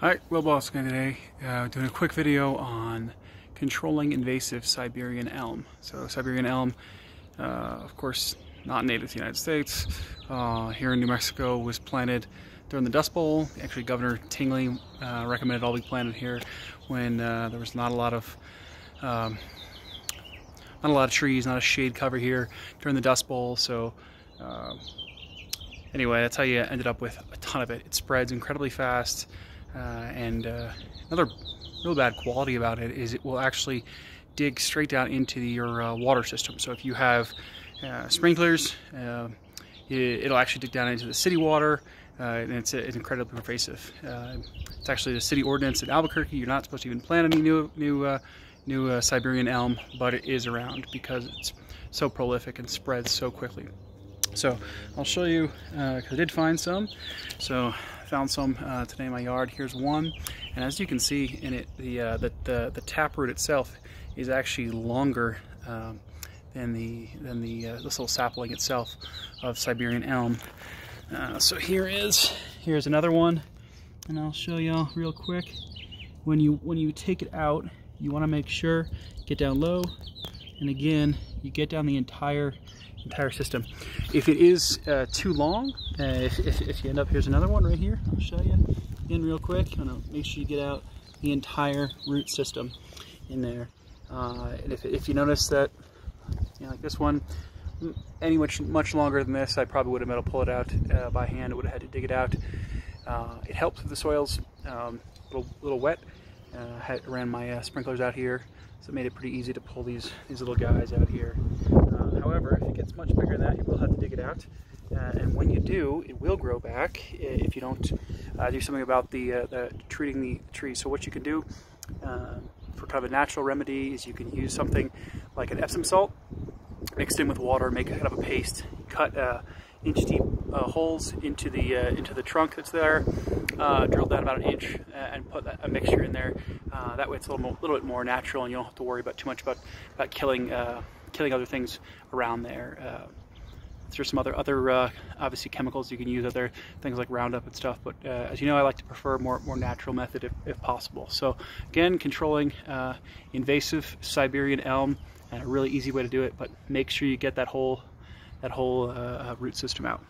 Hi, Will Boskin today, uh, doing a quick video on controlling invasive Siberian elm. So Siberian elm, uh, of course, not native to the United States, uh, here in New Mexico was planted during the Dust Bowl. Actually, Governor Tingley uh, recommended all be planted here when uh, there was not a lot of um, not a lot of trees, not a shade cover here during the Dust Bowl. So uh, anyway, that's how you ended up with a ton of it. It spreads incredibly fast. Uh, and uh, another real bad quality about it is it will actually dig straight down into your uh, water system. So if you have sprinklers, it'll actually dig down into the city water, uh, and it's, it's, incredibly pervasive. Uh, it's actually the city ordinance in Albuquerque. You're not supposed to even plant any new new uh, new Siberian elm, but it is around because it's so prolific and spreads so quickly. So I'll show you because I did find some. So found some uh, today in my yard. Here's one, and as you can see in it, the uh, the, the, the taproot itself is actually longer um, than the than the uh, this little sapling itself of Siberian elm. Uh, so here is here's another one, and I'll show y'all real quick. When you when you take it out, you want to make sure get down low, and again you get down the entire entire system. If it is uh, too long, uh, if, if, if, you end up, here's another one right here, I'll show you in real quick. Make sure you get out the entire root system in there. Uh, and if, if you notice that, you know, like this one, any much much longer than this, I probably would have been able to pull it out uh, by hand. I would have had to dig it out. Uh, it helps if the soil's um, a little, little wet. Uh, had ran my sprinklers out here, so it made it pretty easy to pull these these little guys out here. However, if it gets much bigger than that, you will have to dig it out. Uh, and when you do, it will grow back if you don't uh, do something about the, uh, the, treating the tree. So what you can do uh, for kind of a natural remedy is you can use something like an Epsom salt mixed in with water, make kind of a paste, cut uh, inch deep uh, holes into the into the trunk that's there, drill down about an inch, and put a mixture in there. that way, it's a little, little bit more natural, and you don't have to worry about too much about about killing killing other things around there. Uh, there's some other other uh, obviously chemicals you can use, other things like Roundup and stuff. But uh, as you know, I like to prefer more more natural method if, if possible. So again, controlling uh, invasive Siberian elm, and a really easy way to do it. But make sure you get that whole that whole uh, root system out.